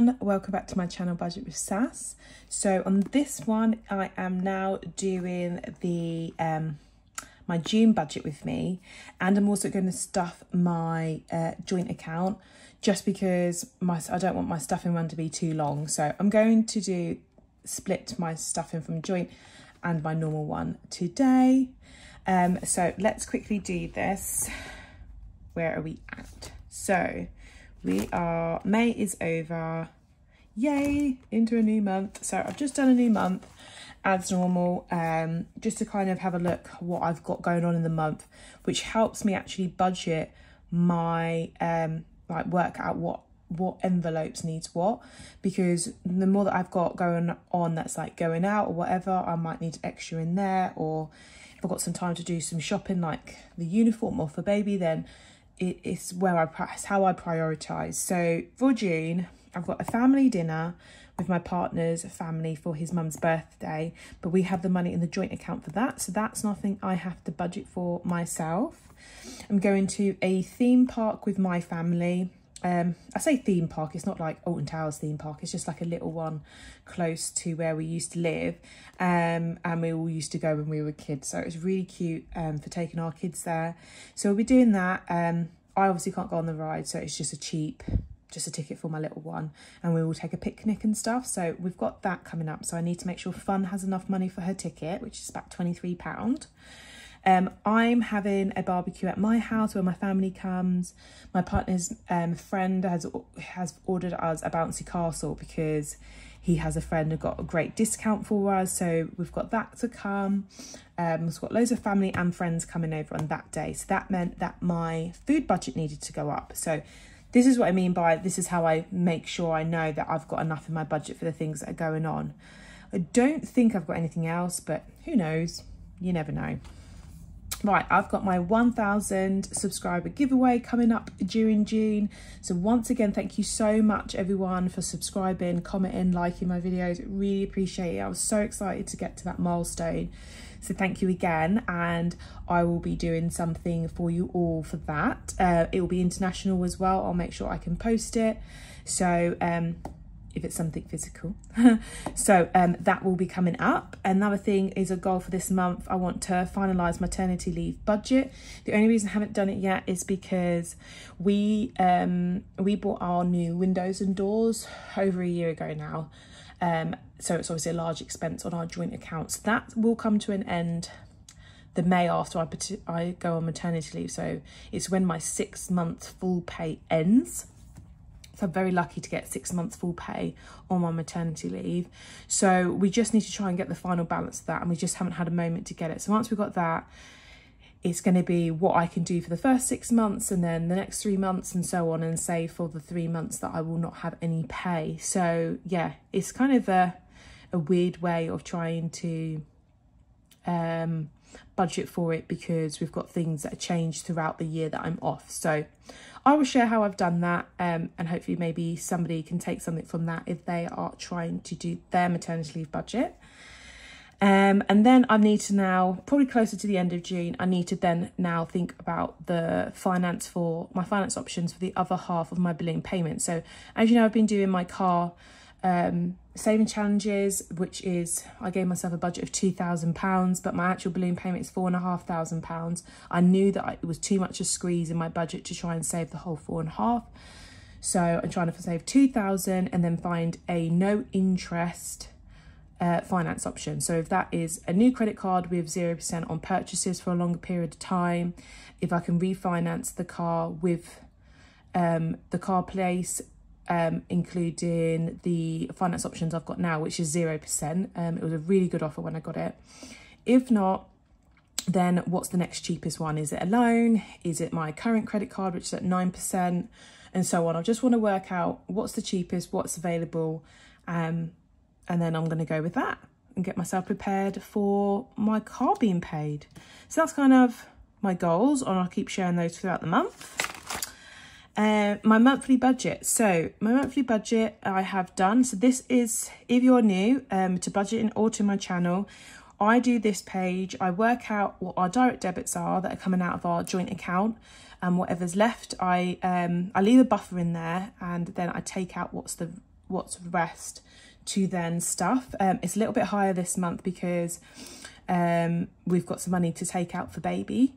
everyone, welcome back to my channel Budget with Sas. So on this one I am now doing the um, my June budget with me and I'm also going to stuff my uh, joint account just because my I don't want my stuffing one to be too long so I'm going to do split my stuffing from joint and my normal one today. Um, so let's quickly do this. Where are we at? So we are, May is over. Yay, into a new month. So I've just done a new month as normal, um, just to kind of have a look what I've got going on in the month, which helps me actually budget my, um, like work out what what envelopes needs what because the more that I've got going on that's like going out or whatever I might need extra in there or if I've got some time to do some shopping like the uniform or for baby then it's where I it's how I prioritize. So for June, I've got a family dinner with my partner's family for his mum's birthday, but we have the money in the joint account for that. So that's nothing I have to budget for myself. I'm going to a theme park with my family. Um, I say theme park, it's not like Alton Towers theme park, it's just like a little one close to where we used to live. Um, and we all used to go when we were kids. So it was really cute um, for taking our kids there. So we'll be doing that. Um, I obviously can't go on the ride, so it's just a cheap, just a ticket for my little one. And we will take a picnic and stuff. So we've got that coming up. So I need to make sure Fun has enough money for her ticket, which is about £23. Um, I'm having a barbecue at my house where my family comes. My partner's um, friend has has ordered us a bouncy castle because he has a friend who got a great discount for us. So we've got that to come. Um, we've got loads of family and friends coming over on that day. So that meant that my food budget needed to go up. So this is what I mean by this is how I make sure I know that I've got enough in my budget for the things that are going on. I don't think I've got anything else, but who knows? You never know. Right, I've got my 1000 subscriber giveaway coming up during June. So once again, thank you so much everyone for subscribing, commenting, liking my videos. Really appreciate it. I was so excited to get to that milestone. So thank you again. And I will be doing something for you all for that. Uh, it will be international as well. I'll make sure I can post it. So um, if it's something physical. so um, that will be coming up. Another thing is a goal for this month. I want to finalise maternity leave budget. The only reason I haven't done it yet is because we um, we bought our new windows and doors over a year ago now. Um, so it's obviously a large expense on our joint accounts. That will come to an end the May after I, I go on maternity leave. So it's when my six month full pay ends. So I'm very lucky to get six months full pay on my maternity leave. So we just need to try and get the final balance of that and we just haven't had a moment to get it. So once we've got that, it's going to be what I can do for the first six months and then the next three months and so on and say for the three months that I will not have any pay. So yeah, it's kind of a, a weird way of trying to um, budget for it because we've got things that change throughout the year that I'm off. So I will share how I've done that um, and hopefully maybe somebody can take something from that if they are trying to do their maternity leave budget. Um, and then I need to now, probably closer to the end of June, I need to then now think about the finance for my finance options for the other half of my balloon payment. So as you know, I've been doing my car um, saving challenges, which is I gave myself a budget of two thousand pounds, but my actual balloon payment is four and a half thousand pounds. I knew that it was too much a squeeze in my budget to try and save the whole four and a half. So I'm trying to save two thousand and then find a no interest uh, finance option. So if that is a new credit card with zero percent on purchases for a longer period of time, if I can refinance the car with um, the car place um, including the finance options I've got now, which is 0%. Um, it was a really good offer when I got it. If not, then what's the next cheapest one? Is it a loan? Is it my current credit card, which is at 9%? And so on. I just want to work out what's the cheapest, what's available, um, and then I'm going to go with that and get myself prepared for my car being paid. So that's kind of my goals, and I'll keep sharing those throughout the month. Uh, my monthly budget. So my monthly budget I have done. So this is, if you're new um, to budgeting or to my channel, I do this page. I work out what our direct debits are that are coming out of our joint account and whatever's left, I um, I leave a buffer in there and then I take out what's the what's the rest to then stuff. Um, it's a little bit higher this month because um, we've got some money to take out for baby.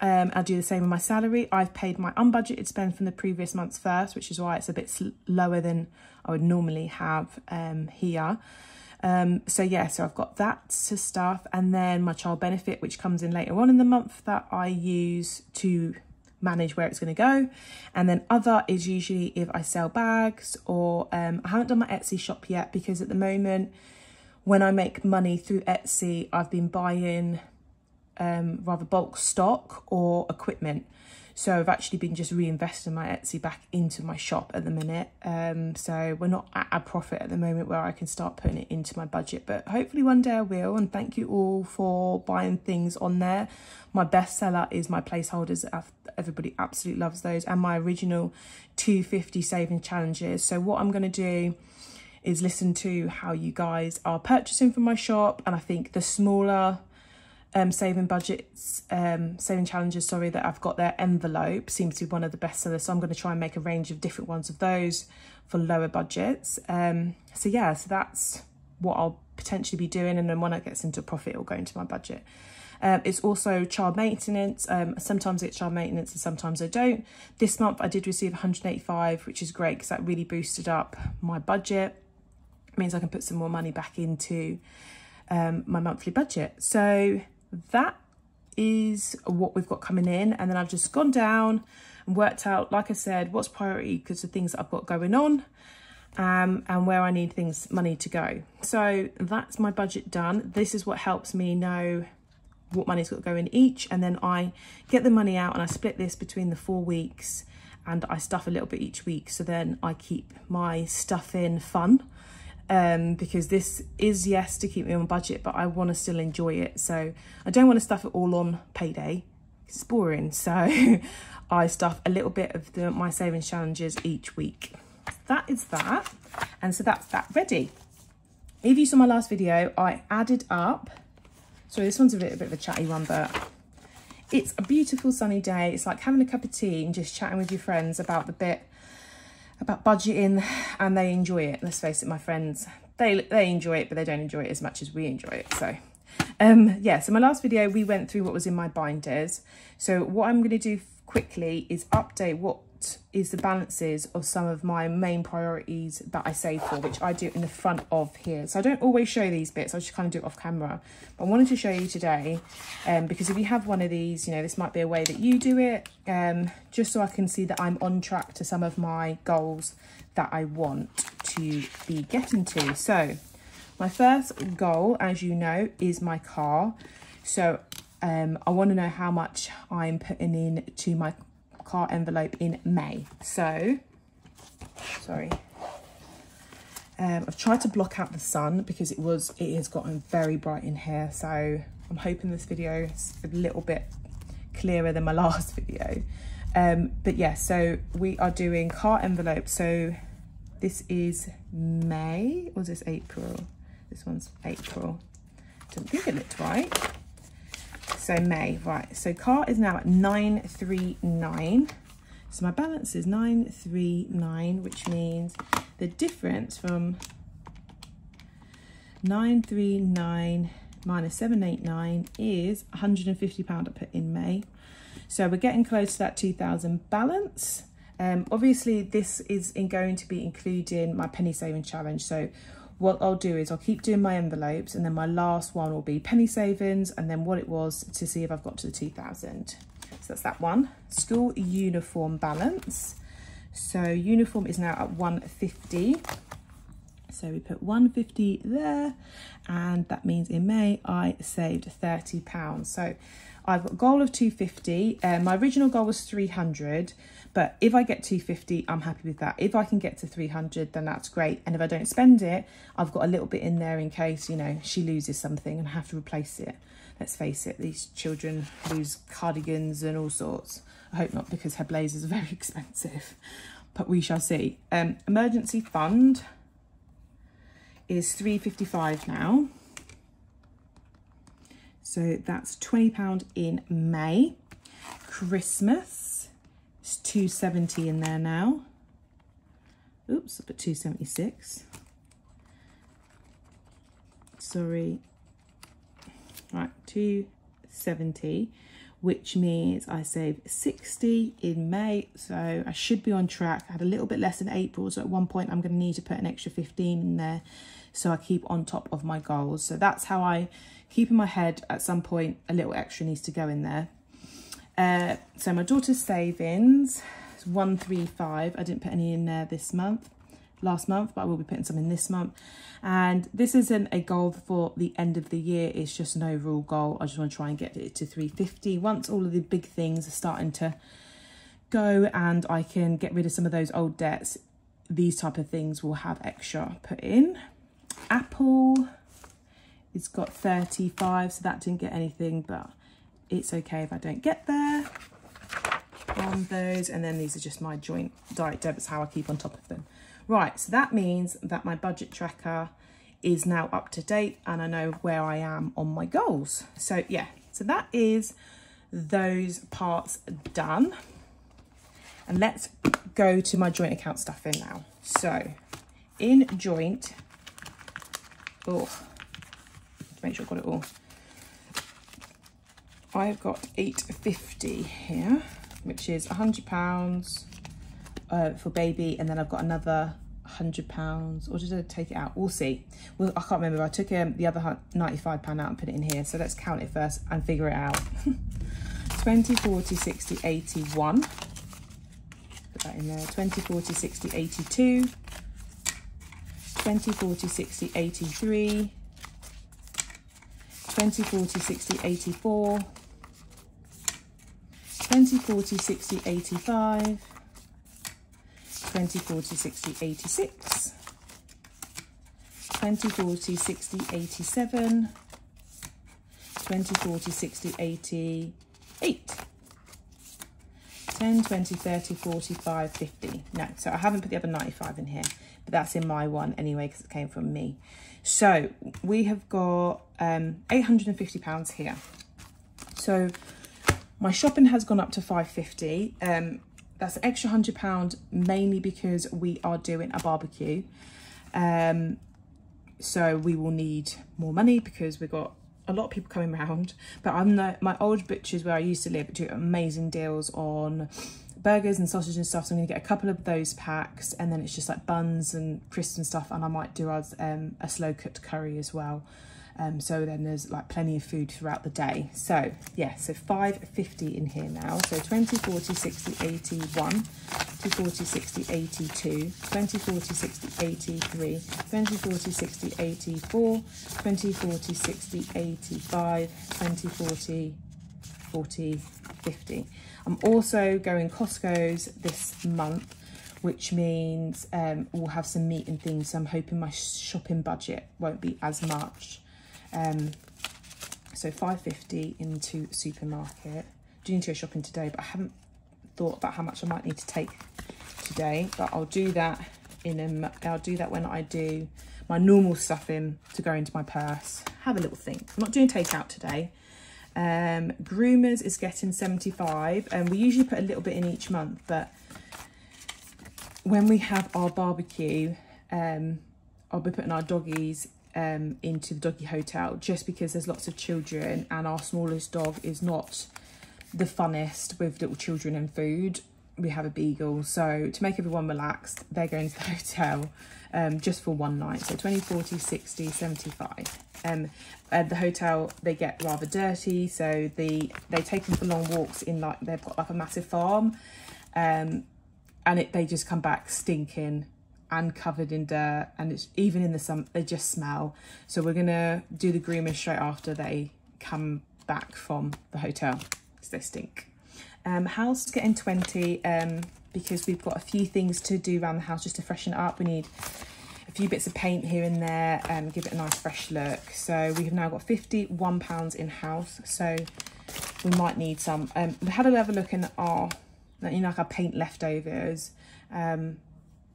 Um, I'll do the same with my salary. I've paid my unbudgeted spend from the previous month's first, which is why it's a bit lower than I would normally have um, here. Um, so yeah, so I've got that to stuff and then my child benefit, which comes in later on in the month that I use to manage where it's going to go. And then other is usually if I sell bags or um, I haven't done my Etsy shop yet because at the moment when I make money through Etsy, I've been buying um, rather bulk stock or equipment. So I've actually been just reinvesting my Etsy back into my shop at the minute. Um, so we're not at a profit at the moment where I can start putting it into my budget, but hopefully one day I will. And thank you all for buying things on there. My bestseller is my placeholders. Everybody absolutely loves those. And my original 250 saving challenges. So what I'm going to do is listen to how you guys are purchasing from my shop. And I think the smaller um, saving budgets, um, saving challenges, sorry, that I've got there, envelope seems to be one of the best sellers. So I'm going to try and make a range of different ones of those for lower budgets. Um, so yeah, so that's what I'll potentially be doing. And then when it gets into profit, it'll go into my budget. Um, it's also child maintenance. Um, sometimes it's child maintenance and sometimes I don't. This month I did receive 185, which is great because that really boosted up my budget. It means I can put some more money back into um, my monthly budget. So that is what we've got coming in. And then I've just gone down and worked out, like I said, what's priority because the things that I've got going on um, and where I need things, money to go. So that's my budget done. This is what helps me know what money's got to go in each. And then I get the money out and I split this between the four weeks and I stuff a little bit each week. So then I keep my stuff in fun um, because this is, yes, to keep me on budget, but I want to still enjoy it. So I don't want to stuff it all on payday. It's boring. So I stuff a little bit of the, my savings challenges each week. That is that. And so that's that ready. If you saw my last video, I added up, sorry, this one's a bit, a bit of a chatty one, but it's a beautiful sunny day. It's like having a cup of tea and just chatting with your friends about the bit about budgeting and they enjoy it. Let's face it, my friends, they, they enjoy it, but they don't enjoy it as much as we enjoy it. So um, yeah, so my last video, we went through what was in my binders. So what I'm going to do quickly is update what is the balances of some of my main priorities that I save for, which I do in the front of here. So I don't always show these bits, I just kind of do it off camera. But I wanted to show you today, um, because if you have one of these, you know, this might be a way that you do it, um, just so I can see that I'm on track to some of my goals that I want to be getting to. So my first goal, as you know, is my car. So um, I want to know how much I'm putting in to my car envelope in May. So, sorry. Um, I've tried to block out the sun because it was it has gotten very bright in here. So I'm hoping this video is a little bit clearer than my last video. Um, but yeah, so we are doing car envelope. So this is May, or is this April? This one's April. Don't think it looked right. So May, right. So car is now at 939. So my balance is 939, which means the difference from 939 minus 789 is 150 pound I put in May. So we're getting close to that 2000 balance. Um, obviously this is in going to be including my penny saving challenge. So what I'll do is I'll keep doing my envelopes and then my last one will be penny savings and then what it was to see if I've got to the 2000. So that's that one. School uniform balance. So uniform is now at 150. So we put 150 there and that means in May I saved 30 pounds. So I've got a goal of 250. Uh, my original goal was 300. But if I get 250, I'm happy with that. If I can get to 300, then that's great. And if I don't spend it, I've got a little bit in there in case, you know, she loses something and I have to replace it. Let's face it, these children lose cardigans and all sorts. I hope not because her blazers are very expensive, but we shall see. Um, emergency fund is 355 now. So that's £20 in May. Christmas it's 270 in there now. oops, I put 276. Sorry. Right, 270 which means I saved 60 in May. So I should be on track. I had a little bit less in April. So at one point I'm going to need to put an extra 15 in there. So I keep on top of my goals. So that's how I keep in my head at some point a little extra needs to go in there. Uh, so my daughter's savings is 135. I didn't put any in there this month last month, but I will be putting some in this month. And this isn't a goal for the end of the year. It's just an overall goal. I just want to try and get it to 350. Once all of the big things are starting to go and I can get rid of some of those old debts, these type of things will have extra put in. Apple, it's got 35, so that didn't get anything, but it's okay if I don't get there on those. And then these are just my joint direct debits, how I keep on top of them. Right, so that means that my budget tracker is now up to date and I know where I am on my goals. So yeah, so that is those parts done. And let's go to my joint account stuff in now. So in joint, oh, make sure I've got it all. I've got 850 here, which is a hundred pounds, uh, for baby and then I've got another hundred pounds or did I take it out? We'll see. Well I can't remember. I took um, the other 95 pound out and put it in here so let's count it first and figure it out. 20 40 60 81 put that in there. 20 40 60 82 20 40 60 83 20 40 60 84 20 40 60 85 20, 40, 60, 86, 20, 40, 60, 87, 20, 40, 60, 88, 10, 20, 30, 45, 50. No, so I haven't put the other 95 in here, but that's in my one anyway because it came from me. So we have got um, 850 pounds here. So my shopping has gone up to 550. Um, that's an extra hundred pound mainly because we are doing a barbecue um so we will need more money because we've got a lot of people coming around but i'm the my old butchers where i used to live do amazing deals on burgers and sausage and stuff so i'm going to get a couple of those packs and then it's just like buns and crisps and stuff and i might do um, a slow cooked curry as well um, so then there's like plenty of food throughout the day. So yeah, so 550 in here now. So 20, 40, 60, 81, 20, 40, 60, 82, 20, 40, 60, 83, 20, 40, 60, 84, 20, 40, 60, 85, 20, 40, 40, 50. I'm also going Costco's this month which means um, we'll have some meat and things. So I'm hoping my shopping budget won't be as much. Um, so 550 into supermarket. Do need to go shopping today, but I haven't thought about how much I might need to take today. But I'll do that in a, I'll do that when I do my normal stuff in to go into my purse. Have a little think. I'm not doing takeout today. Um, groomers is getting 75 and we usually put a little bit in each month, but when we have our barbecue, um, I'll be putting our doggies um, into the doggy hotel just because there's lots of children and our smallest dog is not the funnest with little children and food. We have a beagle, so to make everyone relaxed, they're going to the hotel um, just for one night. So 20, 40, 60, 75. Um, at the hotel, they get rather dirty, so the they take them for long walks in like, they've got like a massive farm, um, and it, they just come back stinking and covered in dirt and it's even in the sun they just smell so we're gonna do the grooming straight after they come back from the hotel because they stink um house is getting 20 um because we've got a few things to do around the house just to freshen it up. We need a few bits of paint here and there and um, give it a nice fresh look. So we have now got 51 pounds in house so we might need some. Um we had a level look in our you know like our paint leftovers. Um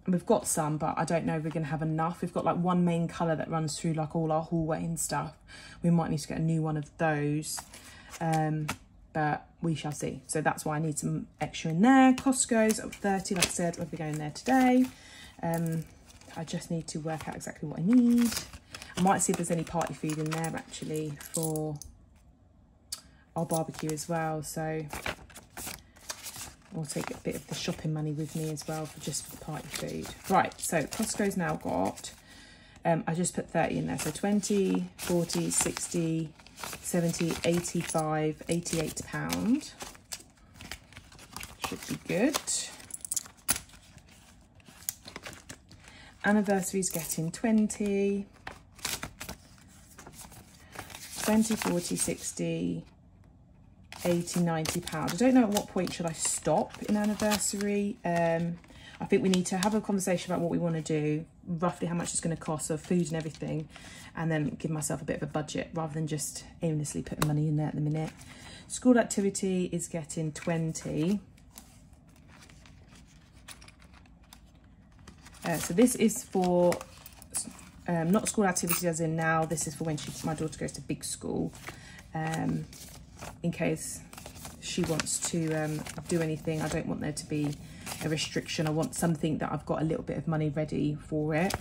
we've got some but I don't know if we're gonna have enough. We've got like one main color that runs through like all our hallway and stuff. We might need to get a new one of those. Um but we shall see so that's why I need some extra in there Costco's at 30 like I said we'll be going there today Um, I just need to work out exactly what I need. I might see if there's any party food in there actually for our barbecue as well. So I'll take a bit of the shopping money with me as well for just for the party food. Right, so Costco's now got, um, I just put 30 in there. So 20, 40, 60, 70, 85, 88 pound. Should be good. Anniversary's getting 20. 20, 40, 60, 80, 90 pounds. I don't know at what point should I stop in anniversary. Um, I think we need to have a conversation about what we want to do, roughly how much it's going to cost of food and everything, and then give myself a bit of a budget rather than just aimlessly putting money in there at the minute. School activity is getting 20. Uh, so this is for um, not school activities as in now. This is for when she, my daughter goes to big school. Um, in case she wants to um, do anything. I don't want there to be a restriction. I want something that I've got a little bit of money ready for it.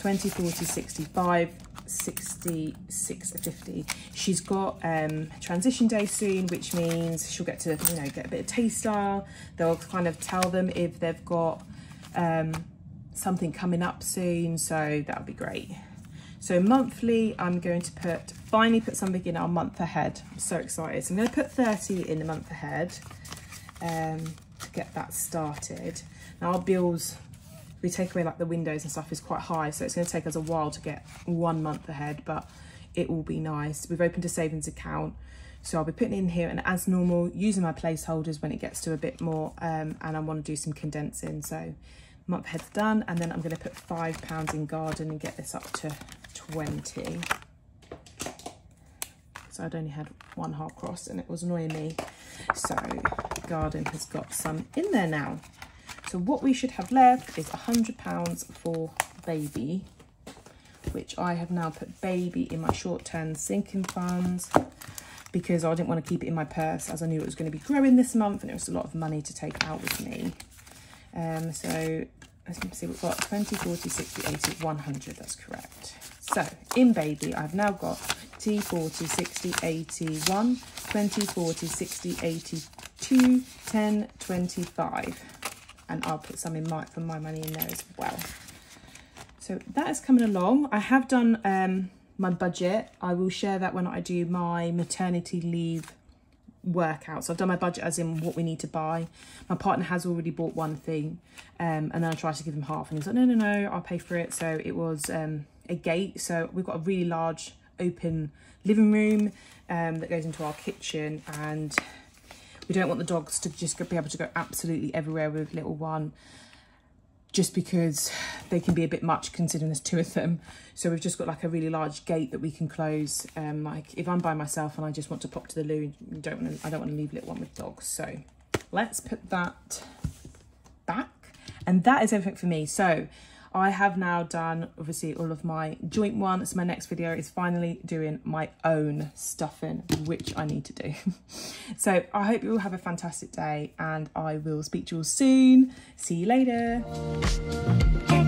20, 40, 65, 66, 50. She's got um, transition day soon, which means she'll get to, you know, get a bit of taste. taster. They'll kind of tell them if they've got um, something coming up soon. So that would be great. So monthly, I'm going to put, finally put something in our month ahead. I'm so excited. So I'm going to put 30 in the month ahead um, get that started. Now our bills, we take away like the windows and stuff is quite high. So it's going to take us a while to get one month ahead, but it will be nice. We've opened a savings account. So I'll be putting in here and as normal, using my placeholders when it gets to a bit more um, and I want to do some condensing. So month ahead's done and then I'm going to put five pounds in garden and get this up to 20. So I'd only had one hard cross and it was annoying me. So garden has got some in there now. So what we should have left is a £100 for baby, which I have now put baby in my short-term sinking funds because I didn't want to keep it in my purse as I knew it was going to be growing this month and it was a lot of money to take out with me. Um, so let's see, we've got 20, 40, 60, 80, 100, that's correct. So in baby, I've now got T, 40, 60, 81, 20, 40, 60, 82, 10, 25. And I'll put some in my, for my money in there as well. So that is coming along. I have done um, my budget. I will share that when I do my maternity leave workout. So I've done my budget as in what we need to buy. My partner has already bought one thing um, and then I tried to give him half and he's like, no, no, no, I'll pay for it. So it was um, a gate. So we've got a really large open living room um, that goes into our kitchen and we don't want the dogs to just be able to go absolutely everywhere with little one just because they can be a bit much considering there's two of them. So we've just got like a really large gate that we can close. Um, like if I'm by myself and I just want to pop to the loo, don't want to, I don't want to leave little one with dogs. So let's put that back. And that is everything for me. So I have now done obviously all of my joint one. So my next video is finally doing my own stuffing, which I need to do. so I hope you all have a fantastic day and I will speak to you all soon. See you later.